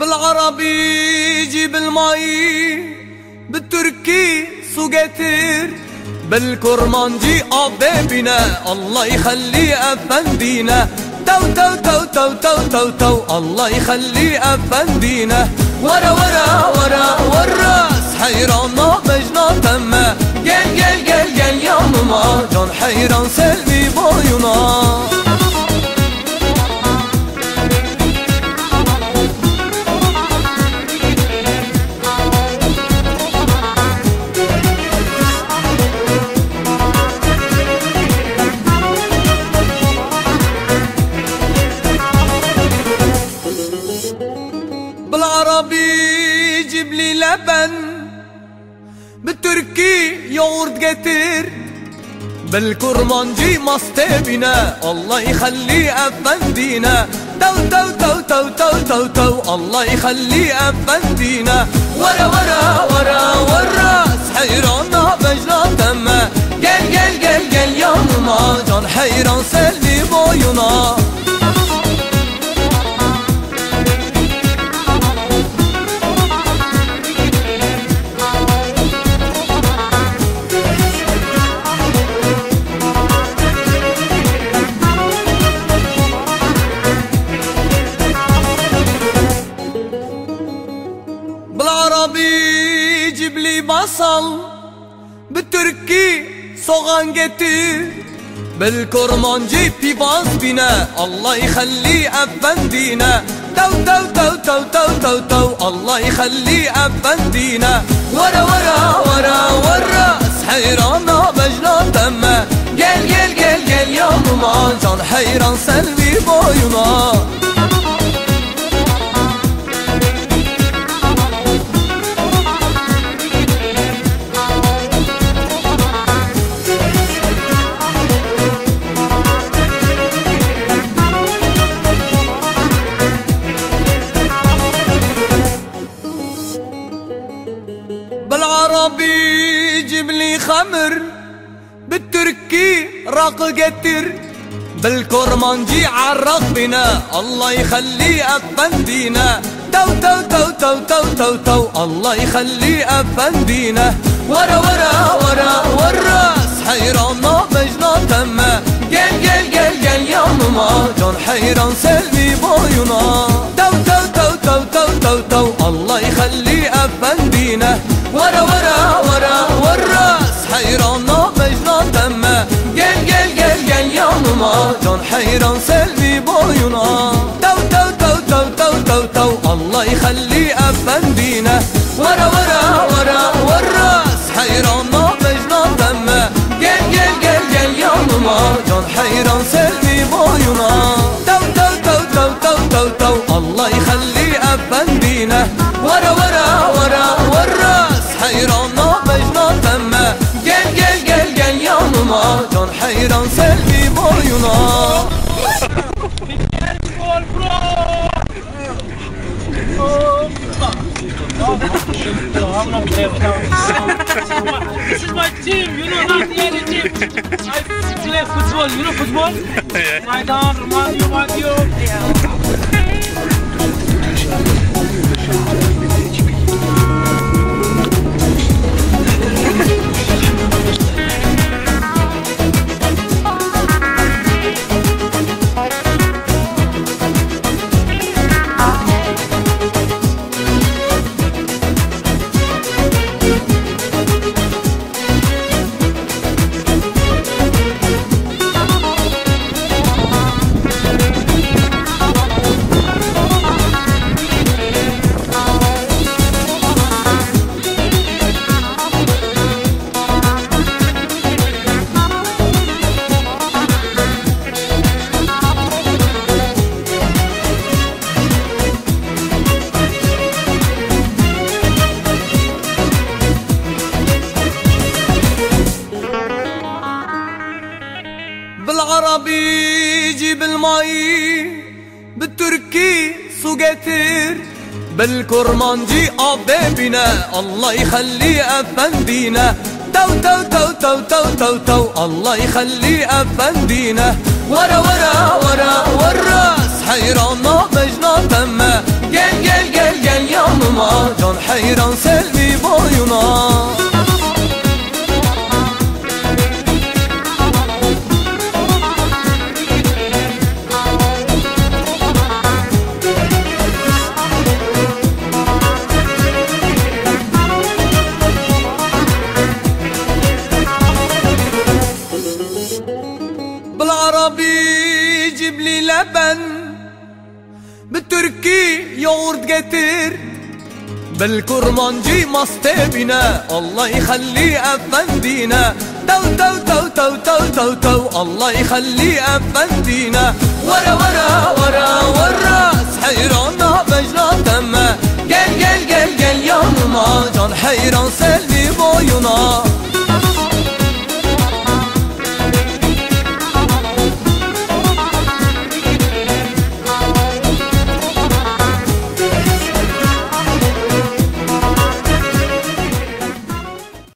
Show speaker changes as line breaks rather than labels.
بالعربي جيب الماي بالتركي su getir بالكرمانجي avê bîna الله يخلي أفندينا تو تو تو تو تو تو تو الله يخلي أفندينا ورا ورا ورا والراس حيران مجنون تمه gel gel gel gel yanıma Can hayran selvi boyuna بالعربي جيب لي لبن بالتركي yoğurt getir بالكرمانجي mast bîna الله يخلي أفندينا تو تو تو تو تو تو تو الله يخلي أفندينا ورا ورا ورا والراس حيران مجنون تمه gel gel بصل بالتركي soğan getir. بالكرمانجي pîvaz bîna الله يخلي أفندينا تو تو تو تو تو تو تو الله يخلي أفندينا ورا ورا ورا والراس حيران مجنون تمه gel gel gel gel yanıma Can hayran selvi boyuna. بالعربي جيب لي خمر بالتركي rakı getir بالكرمانجي araq bîna الله يخلي أفندينا تو تو تو تو تو تو تو الله يخلي أفندينا ورا ورا ورا والراس حيران مجنون تمه gel gel gel gel yanıma Can hayran selvi boyuna تو تو تو تو تو تو تو الله يخلي أفندينا gel gel gel gel yanıma Can hayran selvi boyuna تو تو تو تو تو تو تو الله يخلي أفندينا ورا ورا ورا والراس حيران مجنون تمه gel gel gel gel yanıma Can hayran selvi hayran Selvi boyuna
this is my team, you know, not the other team. I play football, you know football?
Yeah.
Maidan, Romario, Mario.
Yeah. بالتركي su getir. بالكرمانجي bîna الله يخلي افندينا تو تو تو تو تو تو تو الله يخلي افندينا ورا ورا ورا والراس حيران مجنى تمه gel gel gel gel yanıma Can hayran selvi boyuna بالعربي جيب لي لبن. بالتركي yoğurt getir بالكرمانجي mast bîna الله يخلي افندينا تو تو تو تو تو تو تو. الله يخلي افندينا ورا ورا ورا والراس حيران بجنا تمه gel gel gel gel yanıma Can hayran selvi boyuna